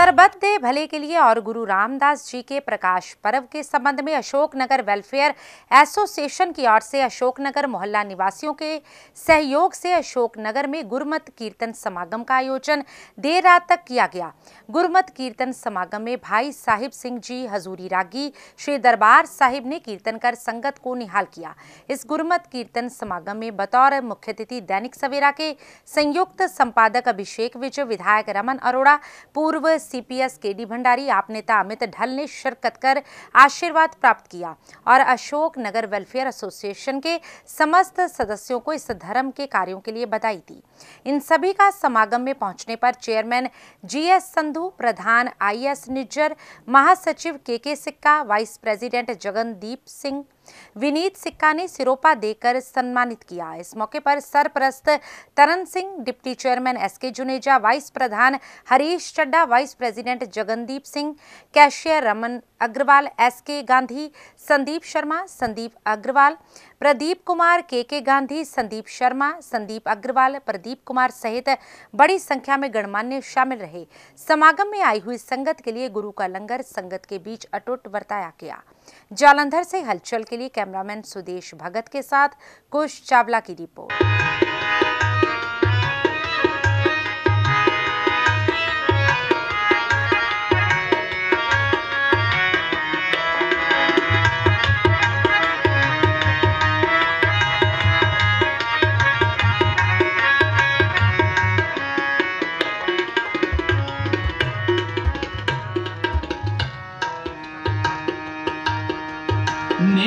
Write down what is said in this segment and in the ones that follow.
सरबत दे भले के लिए और गुरु रामदास जी के प्रकाश पर्व के संबंध में अशोकनगर वेलफेयर एसोसिएशन की ओर से अशोकनगर मोहल्ला निवासियों के सहयोग से अशोकनगर में गुरमत कीर्तन समागम का आयोजन देर रात तक किया गया। गुरमत कीर्तन समागम में भाई साहिब सिंह जी, हजूरी रागी, श्री दरबार साहिब ने कीर्तन कर संगत को निहाल किया। इस गुरमत कीर्तन समागम में बतौर मुख्य अतिथि दैनिक सवेरा के संयुक्त संपादक अभिषेक विजय, विधायक रमन अरोड़ा, पूर्व सीपीएस केडी भंडारी, आप नेता अमित ढल ने शिरकत कर आशीर्वाद प्राप्त किया और अशोक नगर वेलफेयर एसोसिएशन के समस्त सदस्यों को इस धर्म के कार्यों के लिए बधाई दी। इन सभी का समागम में पहुँचने पर चेयरमैन जीएस संधु, प्रधान आईएस निज्जर, महासचिव K K Sikka, vice president Jagandeep Singh Vineet Sikka ने सिरोपा देकर सम्मानित किया। इस मौके पर सरप्रस्त Taran Singh, deputy chairman S K Juneja, vice प्रधान Harish Chadda vice president Jagandeep Singh, cashier Raman Aggarwal S K Gandhi, Sandeep Sharma, Sandeep Agarwal, Pradeep Kumar के के गांधी, संदीप शर्मा, संदीप अग्रवाल, प्रदीप कुमार सहित बड़ी संख्या में गणमान्य शामिल रहे। समागम में आई हुई संगत के लिए गुरु का लंगर संगत के बीच अटूट बरताया गया। जालंधर से हलचल के लिए कैमरामैन सुदेश भगत के साथ कुश चावला की रिपोर्ट।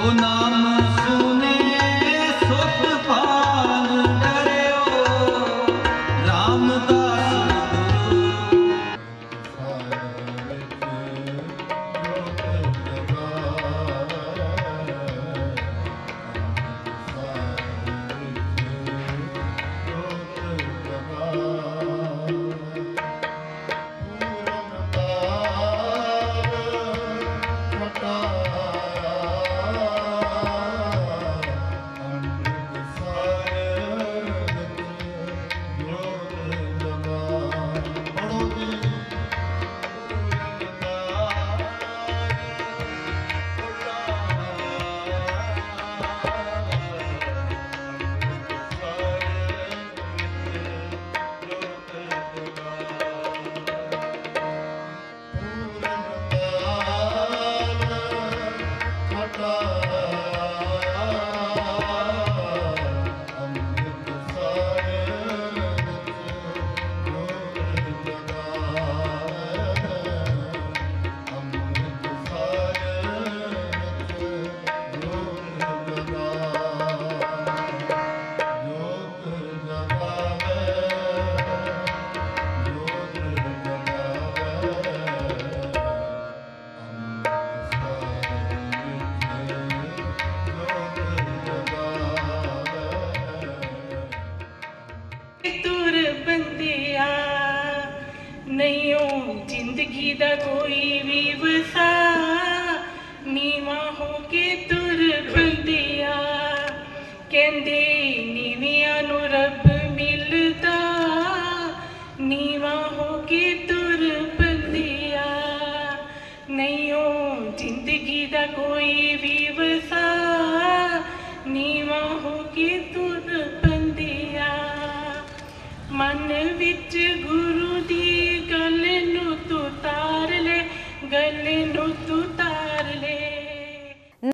सुने भिद कोई भी बसा नीवा हो के तुर बंदिया कहते नीविया रब मिलता नीवा हो के तुर बंदिया नहीं हो ज़िंदगी का कोई भी बसा नीवा हो के तुर बंदिया मन विच गुरु दी Galing rututan